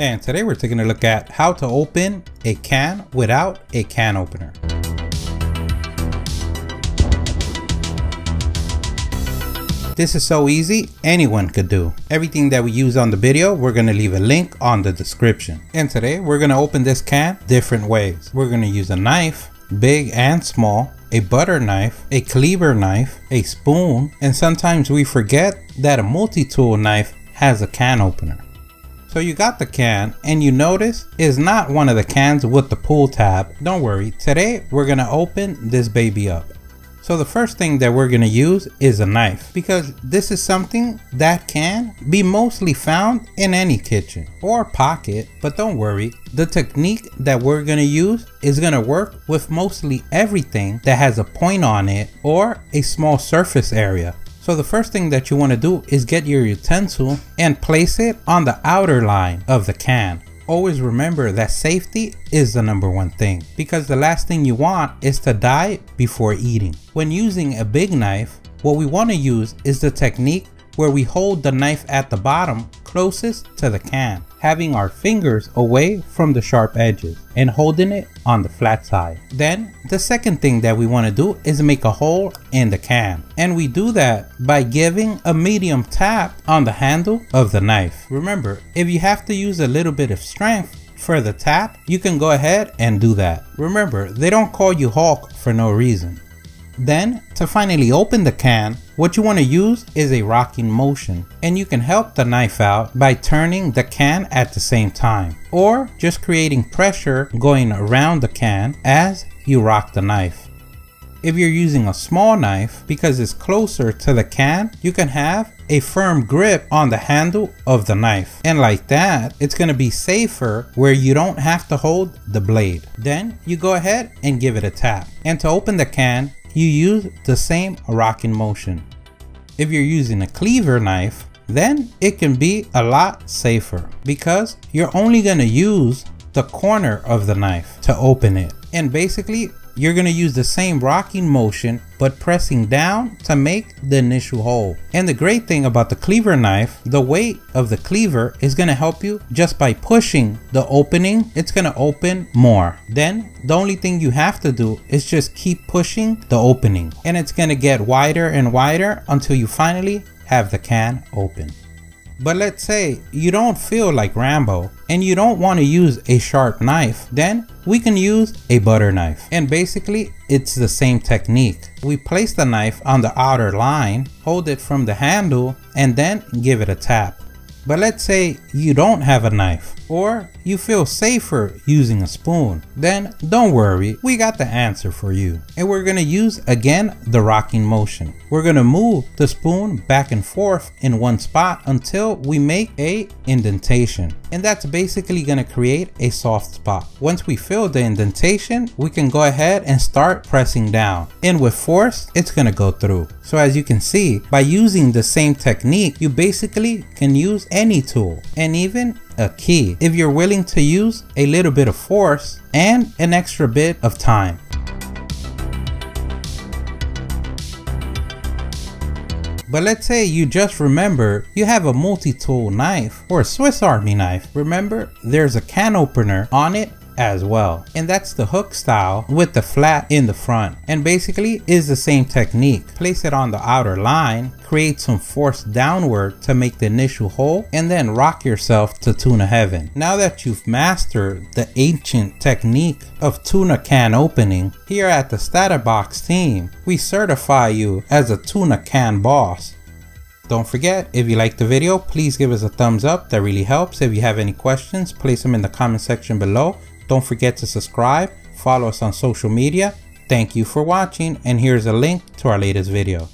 And today we're taking a look at how to open a can without a can opener. This is so easy, anyone could do. Everything that we use on the video, we're gonna leave a link on the description. And today we're gonna open this can different ways. We're gonna use a knife, big and small, a butter knife, a cleaver knife, a spoon, and sometimes we forget that a multi-tool knife has a can opener. So you got the can and you notice it's not one of the cans with the pull tab. Don't worry, today we're gonna open this baby up. So the first thing that we're gonna use is a knife because this is something that can be mostly found in any kitchen or pocket, but don't worry, the technique that we're gonna use is gonna work with mostly everything that has a point on it or a small surface area. So the first thing that you want to do is get your utensil and place it on the outer line of the can. Always remember that safety is the number one thing because the last thing you want is to die before eating. When using a big knife, what we want to use is the technique where we hold the knife at the bottom closest to the can, having our fingers away from the sharp edges and holding it on the flat side. Then the second thing that we want to do is make a hole in the can and we do that by giving a medium tap on the handle of the knife. Remember, if you have to use a little bit of strength for the tap, you can go ahead and do that. Remember, they don't call you Hulk for no reason. Then, to finally open the can, what you want to use is a rocking motion and you can help the knife out by turning the can at the same time or just creating pressure going around the can as you rock the knife. If you're using a small knife, because it's closer to the can, you can have a firm grip on the handle of the knife. And like that, it's gonna be safer where you don't have to hold the blade. Then you go ahead and give it a tap. And to open the can, you use the same rocking motion. If you're using a cleaver knife, then it can be a lot safer because you're only going to use the corner of the knife to open it. And basically you're going to use the same rocking motion but pressing down to make the initial hole. And the great thing about the cleaver knife, the weight of the cleaver is going to help you just by pushing the opening, it's going to open more. Then the only thing you have to do is just keep pushing the opening and it's going to get wider and wider until you finally have the can open. But let's say you don't feel like Rambo and you don't want to use a sharp knife, then we can use a butter knife. And basically it's the same technique. We place the knife on the outer line, hold it from the handle and then give it a tap. But let's say you don't have a knife or you feel safer using a spoon, then don't worry, we got the answer for you. And we're gonna use again the rocking motion. We're gonna move the spoon back and forth in one spot until we make a indentation. And that's basically gonna create a soft spot. Once we fill the indentation, we can go ahead and start pressing down. And with force, it's gonna go through. So as you can see, by using the same technique, you basically can use any tool and even a key if you're willing to use a little bit of force and an extra bit of time. But let's say you just remember you have a multi-tool knife or a Swiss Army knife. Remember, there's a can opener on it as well. And that's the hook style with the flat in the front. And basically is the same technique. Place it on the outer line, create some force downward to make the initial hole, and then rock yourself to tuna heaven. Now that you've mastered the ancient technique of tuna can opening, here at the StatUpBox team, we certify you as a tuna can boss. Don't forget, if you liked the video, please give us a thumbs up, that really helps. If you have any questions, place them in the comment section below. Don't forget to subscribe, follow us on social media. Thank you for watching and here's a link to our latest video.